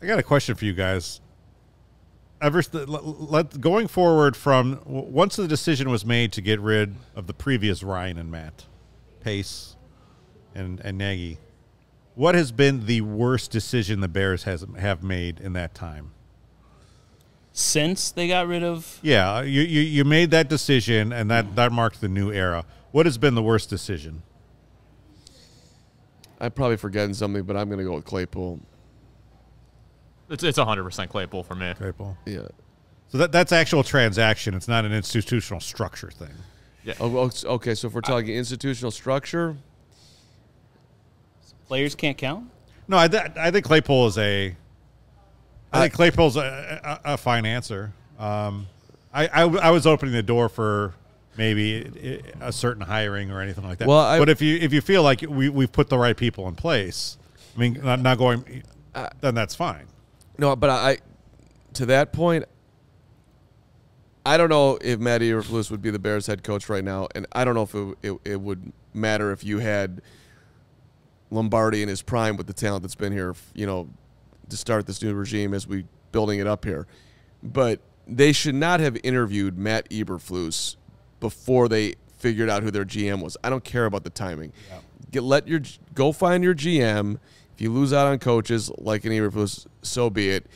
I got a question for you guys. Ever let, let, going forward from once the decision was made to get rid of the previous Ryan and Matt, Pace, and and Nagy, what has been the worst decision the Bears has have made in that time? Since they got rid of yeah, uh, you you, you made that decision, and that that marked the new era. What has been the worst decision? I'm probably forgetting something, but I'm going to go with Claypool. It's it's 100 percent Claypool for me. Claypool. Yeah. So that that's actual transaction. It's not an institutional structure thing. Yeah. Oh, okay, so if we're talking institutional structure, players can't count. No, I, th- I think Claypool is a. I think Claypool's a, a, a fine answer. Um, I, I, I was opening the door for maybe a certain hiring or anything like that. Well, I, but if you if you feel like we we've put the right people in place, I mean, not, not going, then that's fine. No, but I, to that point, I don't know if Matt Eberflus would be the Bears head coach right now, and I don't know if it, it, it would matter if you had Lombardi in his prime with the talent that's been here, you know, to start this new regime as we building it up here. But they should not have interviewed Matt Eberflus before they figured out who their GM was. I don't care about the timing. Yeah. Get let your go find your GM if you lose out on coaches like an Eberflus, so be it,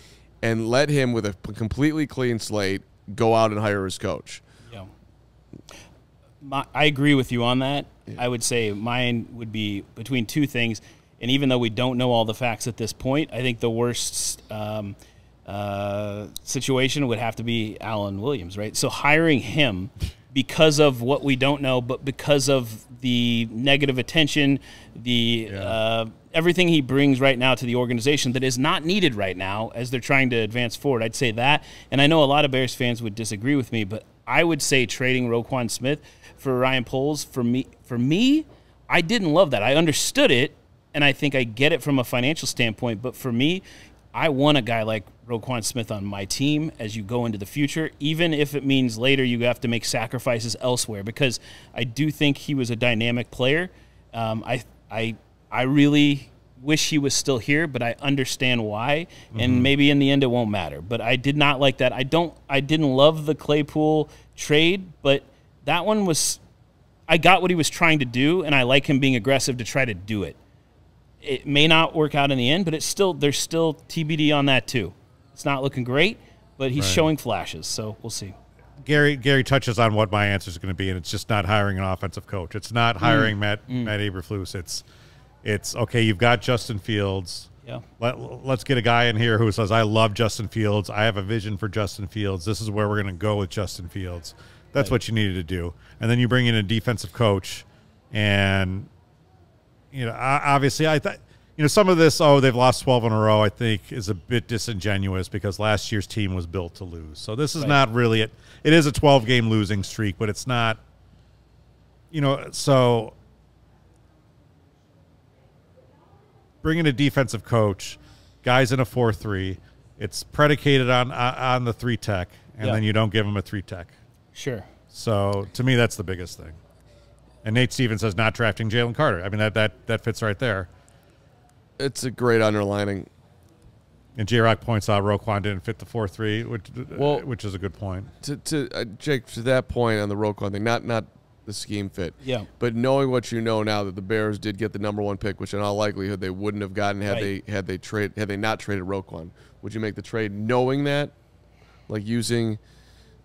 and let him with a completely clean slate go out and hire his coach. Yeah, My, I agree with you on that. Yeah. I would say mine would be between two things, and even though we don't know all the facts at this point, I think the worst. Um, uh, situation would have to be Alan Williams, right? So hiring him because of what we don't know, but because of the negative attention, the yeah. uh, everything he brings right now to the organization that is not needed right now as they're trying to advance forward. I'd say that, and I know a lot of Bears fans would disagree with me, but I would say trading Roquan Smith for Ryan Poles for me for me, I didn't love that. I understood it, and I think I get it from a financial standpoint, but for me, I want a guy like Roquan Smith on my team as you go into the future, even if it means later you have to make sacrifices elsewhere. Because I do think he was a dynamic player. Um, I I I really wish he was still here, but I understand why. Mm-hmm. And maybe in the end it won't matter. But I did not like that. I don't. I didn't love the Claypool trade, but that one was. I got what he was trying to do, and I like him being aggressive to try to do it it may not work out in the end, but it's still there's still TBD on that too. It's not looking great, but he's right. showing flashes, so we'll see. Gary Gary touches on what my answer is going to be, and it's just not hiring an offensive coach. It's not hiring mm. Matt mm. Matt Eberflus. It's it's okay. You've got Justin Fields. Yeah. Let, let's get a guy in here who says, "I love Justin Fields. I have a vision for Justin Fields. This is where we're going to go with Justin Fields." That's right. what you needed to do, and then you bring in a defensive coach, and you know, obviously, I thought you know some of this. Oh, they've lost twelve in a row. I think is a bit disingenuous because last year's team was built to lose. So this is right. not really it. It is a twelve game losing streak, but it's not. You know, so bringing a defensive coach, guys in a four three. It's predicated on on the three tech, and then you don't give them a three tech. Sure. So to me, that's the biggest thing. And Nate Stevens says not drafting Jalen Carter. I mean that that that fits right there. It's a great underlining. And J Rock points out Roquan didn't fit the four three, which well, which is a good point. To to uh, Jake to that point on the Roquan thing, not not the scheme fit. Yeah. But knowing what you know now that the Bears did get the number one pick, which in all likelihood they wouldn't have gotten had right. they had they trade had they not traded Roquan. Would you make the trade knowing that, like using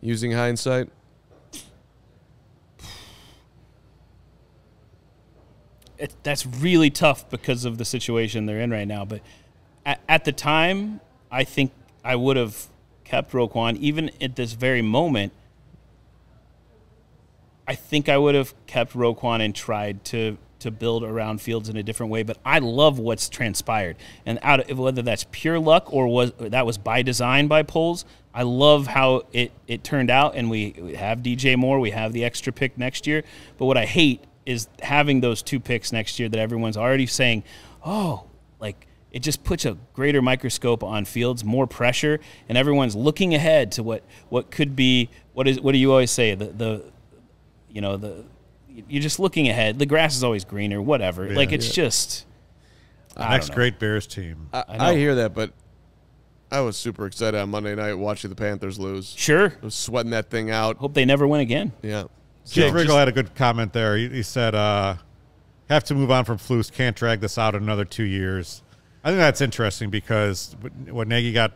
using hindsight? It, that's really tough because of the situation they're in right now. But at, at the time, I think I would have kept Roquan. Even at this very moment, I think I would have kept Roquan and tried to to build around Fields in a different way. But I love what's transpired, and out of, whether that's pure luck or was that was by design by Poles. I love how it it turned out, and we, we have DJ Moore, we have the extra pick next year. But what I hate is having those two picks next year that everyone's already saying, oh, like it just puts a greater microscope on Fields, more pressure, and everyone's looking ahead to what what could be. What is what do you always say? The the you know the you're just looking ahead. The grass is always greener. Whatever. Yeah, like it's yeah. just the next great Bears team. I, I, I hear that, but I was super excited on Monday night watching the Panthers lose. Sure. I was sweating that thing out. Hope they never win again. Yeah. Jake Riggle had a good comment there. He, he said, uh, "Have to move on from Flus. Can't drag this out another two years." I think that's interesting because what, what Nagy got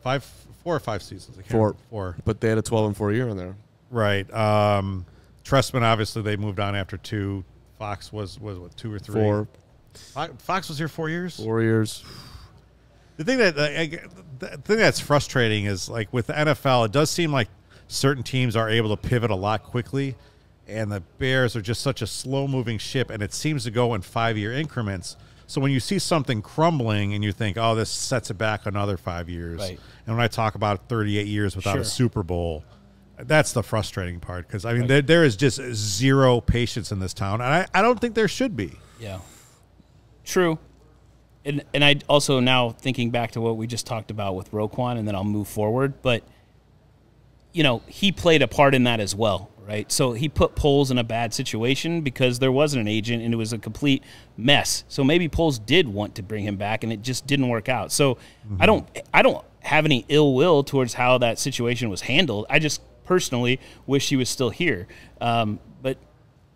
five, four or five seasons. I can't Four. remember. four. But they had a 12 and 4 year in there. Right. Um, Trestman, obviously, they moved on after two. Fox was was what two or three. Four, Fox was here four years. four years. The thing that the thing that's frustrating is like with the NFL, it does seem like certain teams are able to pivot a lot quickly, and the Bears are just such a slow moving ship, and it seems to go in five year increments. So when you see something crumbling and you think, "Oh, this sets it back another five years," Right. and when I talk about 38 years without Sure. a Super Bowl, that's the frustrating part because I mean there, there is just zero patience in this town, and I, I don't think there should be. Yeah. True. And and I also now thinking back to what we just talked about with Roquan, and then I'll move forward. But you know, he played a part in that as well, right? So he put Poles in a bad situation because there wasn't an agent and it was a complete mess. So maybe Poles did want to bring him back and it just didn't work out. So I don't I don't have any ill will towards how that situation was handled. I just personally wish he was still here. Um, but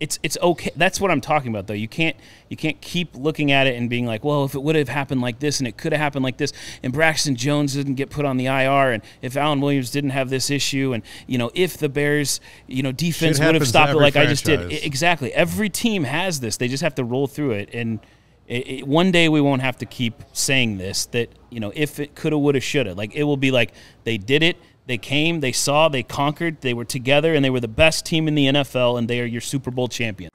it's it's okay. That's what I'm talking about, though. You can't you can't keep looking at it and being like, well, if it would have happened like this and it could have happened like this, and Braxton Jones didn't get put on the IR, and if Alan Williams didn't have this issue, and you know, if the Bears, you know, defense would have stopped it like I just did. franchise. I- exactly. Every team has this. They just have to roll through it, and it, it, one day we won't have to keep saying this. That you know, if it coulda, woulda, shoulda, like it will be like they did it. They came, they saw, they conquered, they were together, and they were the best team in the NFL, and they are your Super Bowl champion.